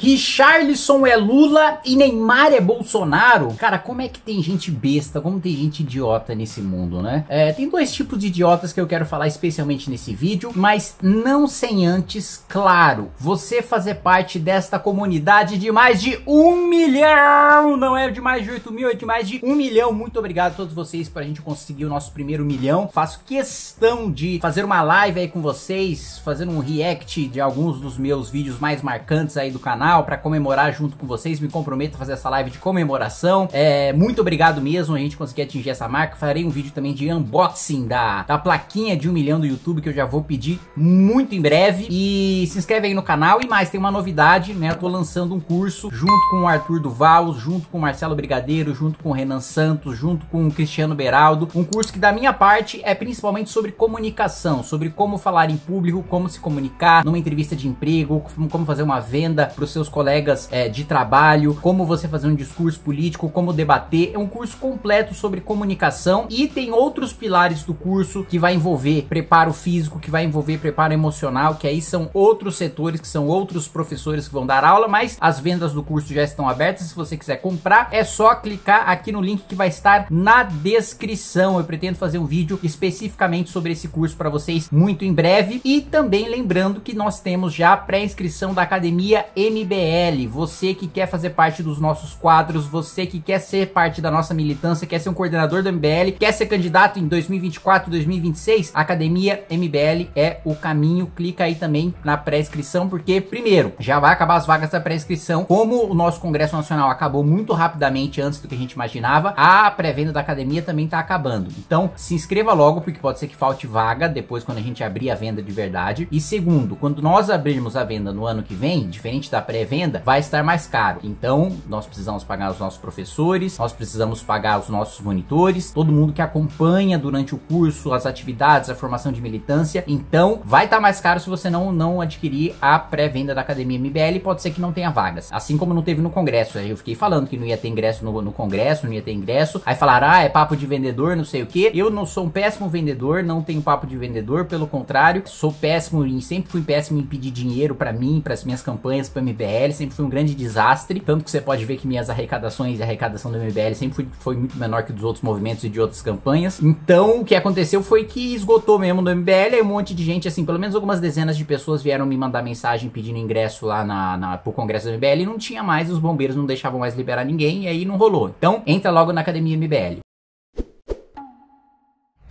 Richarlison é Lula e Neymar é Bolsonaro? Cara, como é que tem gente besta, como tem gente idiota nesse mundo, né? É, tem dois tipos de idiotas que eu quero falar especialmente nesse vídeo, mas não sem antes, claro, você fazer parte desta comunidade de mais de um milhão, não é de mais de 8 mil, é de mais de um milhão. Muito obrigado a todos vocês pra gente conseguir o nosso primeiro milhão. Faço questão de fazer uma live aí com vocês, fazer um react de alguns dos meus vídeos mais marcantes aí do canal canal para comemorar junto com vocês. Me comprometo a fazer essa live de comemoração. É, muito obrigado mesmo, a gente conseguir atingir essa marca. Farei um vídeo também de unboxing da, da plaquinha de um milhão do YouTube que eu já vou pedir muito em breve. E se inscreve aí no canal. E mais, tem uma novidade, né? Eu tô lançando um curso junto com o Arthur Duval, junto com o Marcelo Brigadeiro, junto com o Renan Santos, junto com o Cristiano Beraldo. Um curso que da minha parte é principalmente sobre comunicação, sobre como falar em público, como se comunicar numa entrevista de emprego, como fazer uma venda para os seus seus colegas é, de trabalho, como você fazer um discurso político, como debater. É um curso completo sobre comunicação e tem outros pilares do curso que vai envolver preparo físico, que vai envolver preparo emocional, que aí são outros setores, que são outros professores que vão dar aula, mas as vendas do curso já estão abertas. Se você quiser comprar, é só clicar aqui no link que vai estar na descrição. Eu pretendo fazer um vídeo especificamente sobre esse curso para vocês muito em breve. E também lembrando que nós temos já pré-inscrição da Academia MB MBL, você que quer fazer parte dos nossos quadros, você que quer ser parte da nossa militância, quer ser um coordenador do MBL, quer ser candidato em 2024, 2026, Academia MBL é o caminho. Clica aí também na pré-inscrição, porque primeiro, já vai acabar as vagas da pré-inscrição. Como o nosso Congresso Nacional acabou muito rapidamente antes do que a gente imaginava, a pré-venda da academia também tá acabando. Então, se inscreva logo, porque pode ser que falte vaga depois quando a gente abrir a venda de verdade. E segundo, quando nós abrirmos a venda no ano que vem, diferente da pré pré-venda vai estar mais caro. Então, nós precisamos pagar os nossos professores, nós precisamos pagar os nossos monitores, todo mundo que acompanha durante o curso, as atividades, a formação de militância. Então, vai estar mais caro se você não, não adquirir a pré-venda da Academia MBL. Pode ser que não tenha vagas. Assim como não teve no Congresso. Aí eu fiquei falando que não ia ter ingresso no, no Congresso, não ia ter ingresso. Aí falaram, ah, é papo de vendedor, não sei o que. Eu não sou um péssimo vendedor, não tenho papo de vendedor, pelo contrário, sou péssimo e sempre fui péssimo em pedir dinheiro para mim, para as minhas campanhas, para MBL. MBL sempre foi um grande desastre. Tanto que você pode ver que minhas arrecadações e arrecadação do MBL sempre foi, foi muito menor que dos outros movimentos e de outras campanhas. Então, o que aconteceu foi que esgotou mesmo do MBL. Aí um monte de gente, assim, pelo menos algumas dezenas de pessoas vieram me mandar mensagem pedindo ingresso lá na, na, pro Congresso do MBL e não tinha mais, os bombeiros não deixavam mais liberar ninguém e aí não rolou. Então, entra logo na Academia MBL.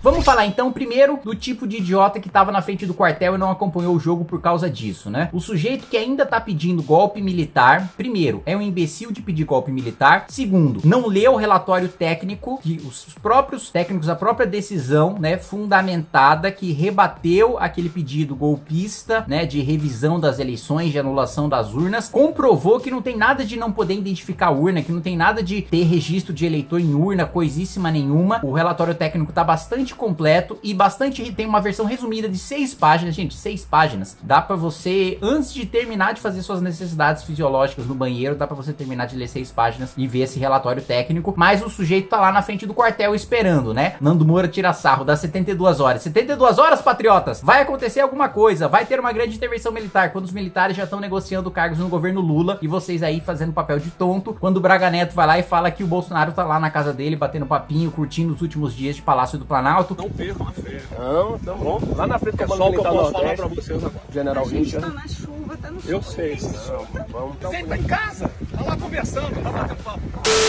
Vamos falar então primeiro do tipo de idiota que estava na frente do quartel e não acompanhou o jogo por causa disso, né? O sujeito que ainda tá pedindo golpe militar, primeiro, é um imbecil de pedir golpe militar. Segundo, não leu o relatório técnico que os próprios técnicos, a própria decisão, né, fundamentada que rebateu aquele pedido golpista, né, de revisão das eleições, de anulação das urnas, comprovou que não tem nada de não poder identificar urna, que não tem nada de ter registro de eleitor em urna, coisíssima nenhuma. O relatório técnico tá bastante bastante completo e bastante. Tem uma versão resumida de seis páginas, gente. Seis páginas. Dá para você, antes de terminar de fazer suas necessidades fisiológicas no banheiro, dá para você terminar de ler seis páginas e ver esse relatório técnico. Mas o sujeito tá lá na frente do quartel esperando, né? Nando Moura tira sarro, dá 72 horas. 72 horas, patriotas! Vai acontecer alguma coisa, vai ter uma grande intervenção militar. Quando os militares já estão negociando cargos no governo Lula e vocês aí fazendo papel de tonto. Quando o Braga Neto vai lá e fala que o Bolsonaro tá lá na casa dele batendo papinho, curtindo os últimos dias de Palácio do Planalto alto. Não percam a fé. Não, tamo bom. Lá na frente é só o que eu posso falar pra vocês agora. General Richard. Tá na chuva, tá no. Eu sei. Você tá em casa, tá lá conversando, tá batendo papo.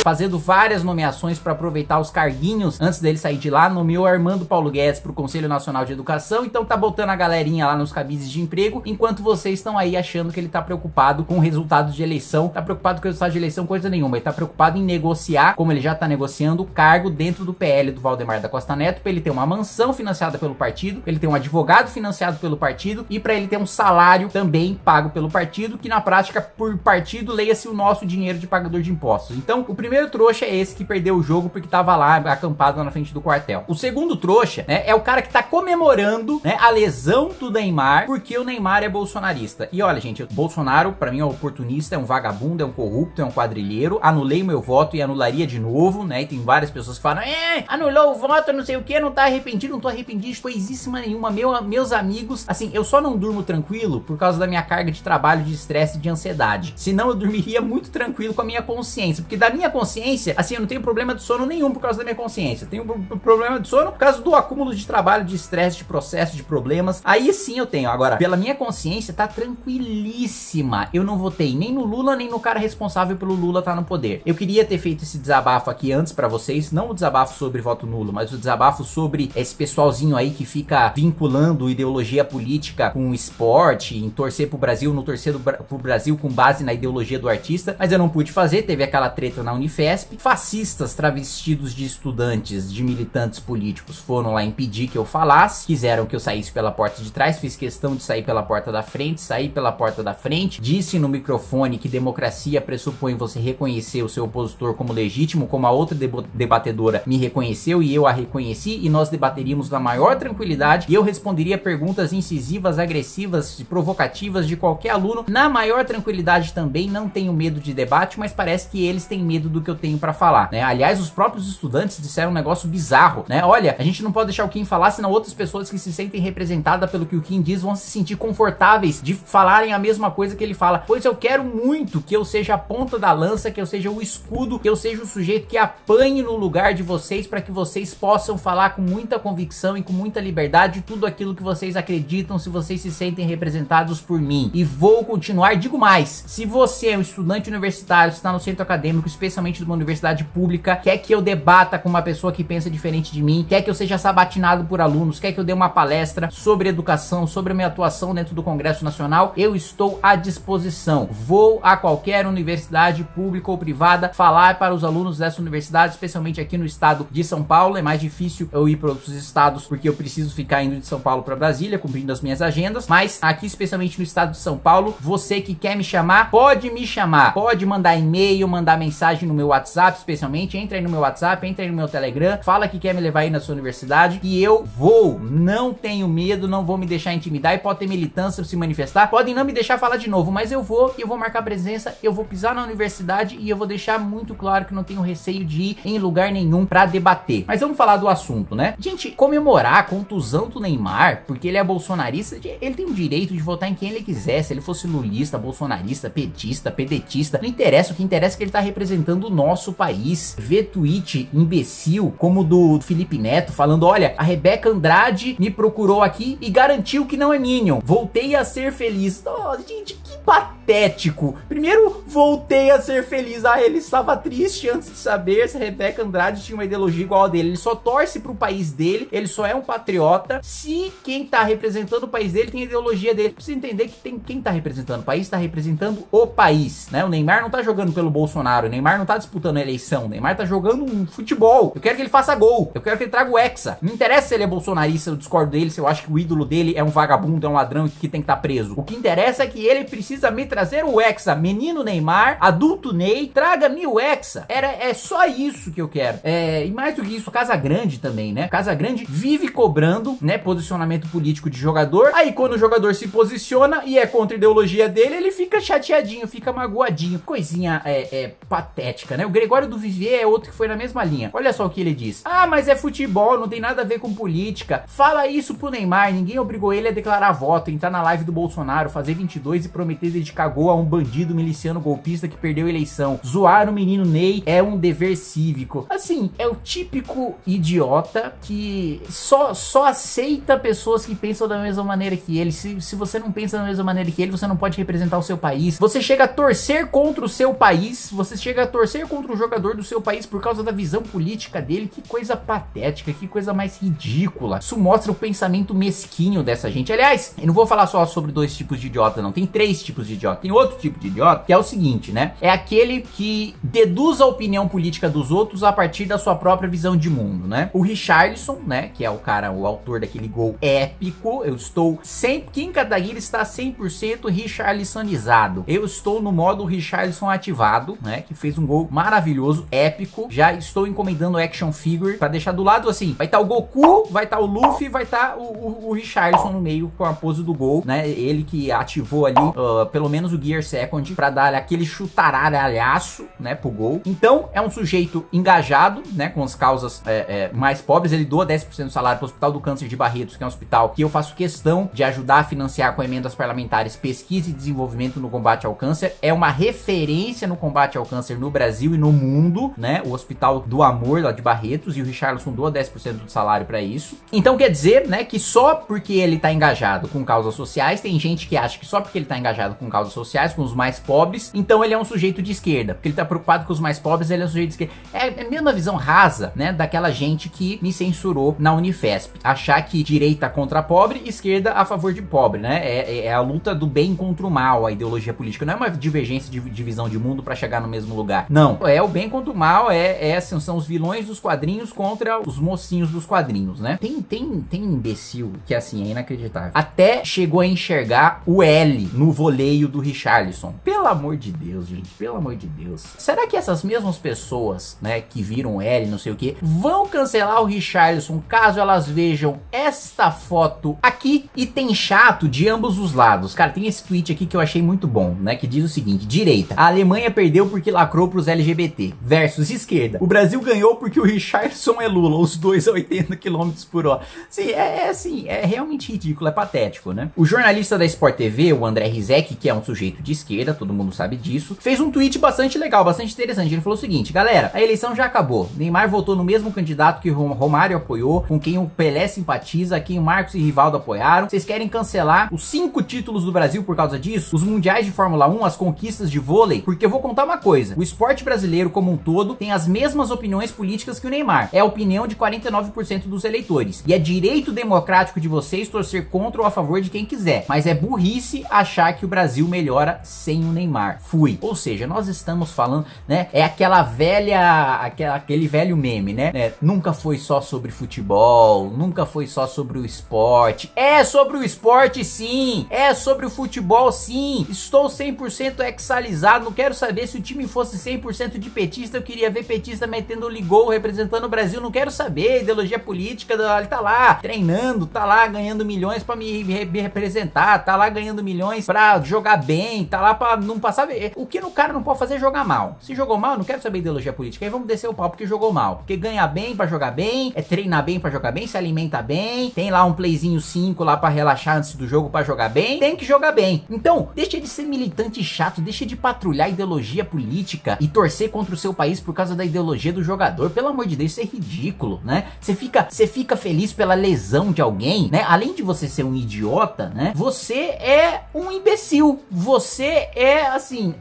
Fazendo várias nomeações para aproveitar os carguinhos antes dele sair de lá, nomeou Armando Paulo Guedes pro Conselho Nacional de Educação, então tá botando a galerinha lá nos cabides de emprego, enquanto vocês estão aí achando que ele tá preocupado com o resultado de eleição, tá preocupado com o resultado de eleição, coisa nenhuma, ele tá preocupado em negociar, como ele já tá negociando, o cargo dentro do PL do Valdemar da Costa Neto, pra ele ter uma mansão financiada pelo partido, ele ter um advogado financiado pelo partido e para ele ter um salário também pago pelo partido, que na prática por partido leia-se o nosso dinheiro de pagador de impostos. Então, o primeiro trouxa é esse que perdeu o jogo porque tava lá acampado na frente do quartel. O segundo trouxa, né, é o cara que tá comemorando, né, a lesão do Neymar porque o Neymar é bolsonarista. E olha, gente, Bolsonaro para mim é um oportunista, é um vagabundo, é um corrupto, é um quadrilheiro. Anulei meu voto e anularia de novo, né? E tem várias pessoas que falam: "É, anulou o voto, não sei o que, não não tá arrependido, não tô arrependido coisíssima nenhuma. Meu, meus amigos, assim, eu só não durmo tranquilo por causa da minha carga de trabalho, de estresse e de ansiedade. Senão eu dormiria muito tranquilo com a minha consciência. Porque da minha consciência, assim, eu não tenho problema de sono nenhum por causa da minha consciência. Tenho problema de sono por causa do acúmulo de trabalho, de estresse, de processo, de problemas. Aí sim eu tenho. Agora, pela minha consciência, tá tranquilíssima. Eu não votei nem no Lula, nem no cara responsável pelo Lula tá no poder. Eu queria ter feito esse desabafo aqui antes para vocês. Não o desabafo sobre voto nulo, mas o desabafo sobre esse pessoalzinho aí que fica vinculando ideologia política com esporte, em torcer pro Brasil, no torcer do, pro Brasil com base na ideologia do artista. Mas eu não pude fazer, teve aquela treta na Unifesp. Fascistas travestidos de estudantes, de militantes políticos foram lá impedir que eu falasse, quiseram que eu saísse pela porta de trás, fiz questão de sair pela porta da frente, saí pela porta da frente, disse no microfone que democracia pressupõe você reconhecer o seu opositor como legítimo, como a outra debatedora me reconheceu e eu a reconheci, e nós debateríamos na maior tranquilidade, e eu responderia perguntas incisivas, agressivas, provocativas de qualquer aluno na maior tranquilidade também, não tenho medo de debate, mas parece que eles têm medo do que eu tenho para falar, né? Aliás, os próprios estudantes disseram um negócio bizarro, né? Olha, a gente não pode deixar o Kim falar, senão outras pessoas que se sentem representadas pelo que o Kim diz vão se sentir confortáveis de falarem a mesma coisa que ele fala. Pois eu quero muito que eu seja a ponta da lança, que eu seja o escudo, que eu seja o sujeito que apanhe no lugar de vocês para que vocês possam falar com muita convicção e com muita liberdade tudo aquilo que vocês acreditam se vocês se sentem representados por mim. E vou continuar, digo mais, se você é um estudante universitário, está no centro acadêmico, especialmente de uma universidade pública, quer que eu debata com uma pessoa que pensa diferente de mim, quer que eu seja sabatinado por alunos, quer que eu dê uma palestra sobre educação, sobre a minha atuação dentro do Congresso Nacional, eu estou à disposição. Vou a qualquer universidade pública ou privada falar para os alunos dessa universidade, especialmente aqui no estado de São Paulo. É mais difícil eu ir para outros estados porque eu preciso ficar indo de São Paulo para Brasília, cumprindo as minhas agendas. Mas aqui, especialmente no estado de São Paulo, você que quer me chamar, pode me chamar. Pode mandar e-mail, mandar mensagem no meu WhatsApp, especialmente. Entra aí no meu WhatsApp, entra aí no meu Telegram, fala que quer me levar aí na sua universidade e eu vou. Não tenho medo, não vou me deixar intimidar e pode ter militância se manifestar. Podem não me deixar falar de novo, mas eu vou, eu vou marcar presença, eu vou pisar na universidade e eu vou deixar muito claro que não tenho receio de ir em lugar nenhum para debater. Mas vamos falar do assunto, né? Gente, comemorar a contusão do Neymar, porque ele é bolsonarista, ele tem o direito de votar em quem ele quiser. Se ele fosse lulista, bolsonarista, petista, pedetista, não interessa. O que interessa é que ele tá representando o nosso país. Vê tweet imbecil como do Felipe Neto falando: olha, a Rebeca Andrade me procurou aqui e garantiu que não é Minion. Voltei a ser feliz. Oh, gente, que patético. Primeiro, voltei a ser feliz. Ah, ele estava triste antes de saber se a Rebeca Andrade tinha uma ideologia igual a dele. Ele só torce pro país dele, ele só é um patriota se quem tá representando o país dele tem a ideologia dele. Precisa entender que tem quem tá representando o país, tá representando o país, né? O Neymar não tá jogando pelo Bolsonaro, o Neymar não tá disputando a eleição, o Neymar tá jogando um futebol. Eu quero que ele faça gol, eu quero que ele traga o Hexa. Não interessa se ele é bolsonarista, eu discordo dele, se eu acho que o ídolo dele é um vagabundo, é um ladrão que tem que estar tá preso. O que interessa é que ele precisa me trazer o Hexa. Menino Neymar, adulto Ney, traga-me o Hexa. Era, é só isso que eu quero. É, e mais do que isso, Casa Grande também, né? Casa Grande vive cobrando, né, posicionamento político de jogador. Aí quando o jogador se posiciona e é contra a ideologia dele, ele fica chateadinho, fica magoadinho. Coisinha é, é patética, né? O Gregório do Vivier é outro que foi na mesma linha. Olha só o que ele diz. Ah, mas é futebol, não tem nada a ver com política. Fala isso pro Neymar, ninguém obrigou ele a declarar voto, entrar na live do Bolsonaro, fazer 22 e prometer dedicar gol a um bandido miliciano golpista que perdeu a eleição. Zoar o menino Ney é um dever cívico. Assim, é o típico idiota que só, só aceita pessoas que pensam da mesma maneira que ele. Se, se você não pensa da mesma maneira que ele, você não pode representar o seu país. Você chega a torcer contra o seu país, você chega a torcer contra o jogador do seu país por causa da visão política dele. Que coisa patética, que coisa mais ridícula. Isso mostra o pensamento mesquinho dessa gente. Aliás, eu não vou falar só sobre dois tipos de idiota, não. Tem três tipos de idiota. Tem outro tipo de idiota que é o seguinte, né? É aquele que deduz a opinião política dos outros a partir da sua própria visão de mundo, né? O Richarlison, né? Que é o cara, o autor daquele gol épico. Eu estou sempre. Kim Kataguiri está 100% Richarlisonizado. Eu estou no modo Richarlison ativado, né? Que fez um gol maravilhoso, épico. Já estou encomendando action figure para deixar do lado assim. Vai estar tá o Goku, vai estar tá o Luffy, vai estar tá o, o, o Richarlison no meio com a pose do gol, né? Ele que ativou ali uh, uh, pelo menos o Gear Second para dar aquele chutaralhaço, né, pro gol. Então, é um sujeito engajado, né, com as causas é, é, mais pobres. Ele doa 10% do salário pro Hospital do Câncer de Barretos, que é um hospital que eu faço questão de ajudar a financiar com emendas parlamentares pesquisa e desenvolvimento no combate ao câncer. É uma referência no combate ao câncer no Brasil e no mundo, né? O Hospital do Amor lá de Barretos e o Richardson doa 10% do salário para isso. Então quer dizer, né, que só porque ele tá engajado com causas sociais, tem gente que acha que só porque ele tá engajado com causas sociais, com os mais pobres, então ele é um sujeito de esquerda, porque ele tá preocupado com os mais pobres, ele é um sujeito de esquerda. É, é a mesma visão rasa, né, daquela gente que me censurou na Unifesp. Achar que direita contra pobre, esquerda a favor de pobre, né? É, é, é a luta do bem contra o mal, a ideologia política. Não é uma divergência de divisão de mundo para chegar no mesmo lugar. Não. É o bem contra o mal, é, é são os vilões dos quadrinhos contra os mocinhos dos quadrinhos, né? Tem, tem, tem imbecil que assim é inacreditável. Até chegou a enxergar o L no voleio do Richarlison. Pelo amor de Deus, gente, pelo amor de Deus. Será que essas mesmas pessoas, né, que viram L, não sei o que, vão cancelar o Richarlison caso elas vejam esta foto aqui e tem chato de ambos os lados. Cara, tem esse tweet aqui que eu achei muito bom, né, que diz o seguinte: direita, a Alemanha perdeu porque lacrou pros LGBT, versus esquerda, o Brasil ganhou porque o Richardson é Lula, os dois a 80 km por hora. Sim, é, é assim, é realmente ridículo, é patético, né? O jornalista da Sport TV, o André Rizek, que é um sujeito de esquerda, todo mundo sabe disso, fez um tweet bastante legal, bastante interessante. Ele falou o seguinte: galera, a eleição já acabou. Neymar votou no mesmo candidato que Romário apoiou, com quem o Pelé simpatiza, quem o Marcos e Rivaldo apoiaram. Vocês querem cancelar os cinco títulos do Brasil por causa disso? Os mundiais de Fórmula 1, as conquistas de vôlei? Porque eu vou contar uma coisa: o esporte brasileiro como um todo tem as mesmas opiniões políticas que o Neymar. É a opinião de 49% dos eleitores. E é direito democrático de vocês torcer contra ou a favor de quem quiser. Mas é burrice achar que o Brasil melhora sem o Neymar. Fui. Ou seja, nós estamos falando, né? É aquela velha, aquela, aquele velho meme, né? É, nunca foi só sobre futebol, nunca foi só sobre o esporte. É sobre o esporte sim, é sobre o futebol sim. Estou 100% exalizado, não quero saber se o time fosse 100% de petista, eu queria ver petista metendo ligou representando o Brasil, não quero saber ideologia política, ele tá lá treinando, tá lá ganhando milhões para me, me, representar, tá lá ganhando milhões para jogar bem, tá lá para não passar. O que o cara não pode fazer é jogar mal. Se jogou mal, não quero saber ideologia política. Aí vamos descer o pau porque jogou mal. Porque ganha bem para jogar bem, é treinar bem para jogar bem, se alimenta bem, tem lá um playzinho 5 lá para relaxar antes do jogo para jogar bem, tem que jogar bem. Então, deixa de ser militante chato, deixa de patrulhar ideologia política e torcer contra o seu país por causa da ideologia do jogador. Pelo amor de Deus, isso é ridículo, né? Você fica, você fica feliz pela lesão de alguém, né? Além de você ser um idiota, né? Você é um imbecil. Você é assim,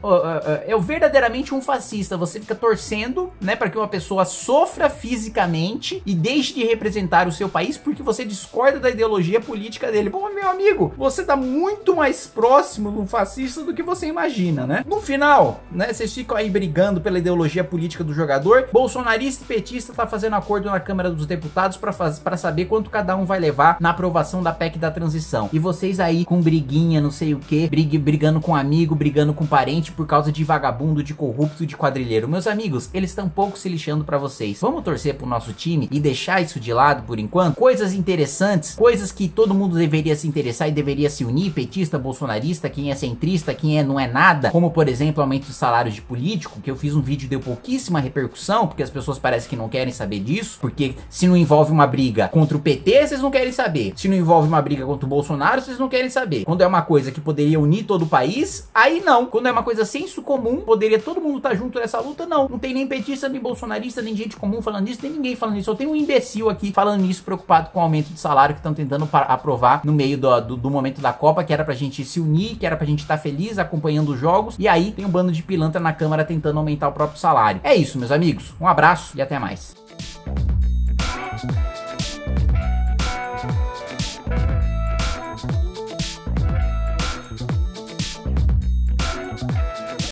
é verdadeiramente um fascista. Você fica torcendo, né, para que uma pessoa sofra fisicamente e deixe de representar o seu país porque você discorda da ideologia política dele. Bom, meu amigo, você tá muito mais próximo de um fascista do que você imagina, né? No final, né, vocês ficam aí brigando pela ideologia política do jogador. Bolsonarista e petista tá fazendo acordo na Câmara dos Deputados para saber quanto cada um vai levar na aprovação da PEC da transição. E vocês aí com briguinha, não sei o que, brigando com amigo, brigando com parente por causa de vagabundo, de corrupto, de quadrilheiro. Meus amigos, eles estão pouco se lixando para vocês. Vamos torcer pro nosso time e deixar isso de lado por enquanto? Coisas interessantes, coisas que todo mundo deveria se interessar e deveria se unir, petista, bolsonarista, quem é centrista, quem é não é nada, como por exemplo, aumento dos salários de político, que eu fiz um vídeo deu pouquíssima repercussão, porque as pessoas parecem que não querem saber disso, porque se não envolve uma briga contra o PT, vocês não querem saber. Se não envolve uma briga contra o Bolsonaro, vocês não querem saber. Quando é uma coisa que poderia unir todo o país, aí não. Quando é uma coisa senso comum, poderia todo mundo estar tá junto nessa luta, não. Não tem nem petista, nem bolsonarista, nem gente comum falando isso, nem ninguém falando isso. Só tem um imbecil aqui falando isso, preocupado com o aumento de salário que estão tentando aprovar no meio do, do, do, momento da Copa, que era pra gente se unir, que era pra gente estar tá feliz acompanhando os jogos. E aí tem um bando de pilantra na Câmara tentando aumentar o próprio salário. É isso, meus amigos. Um abraço e até mais.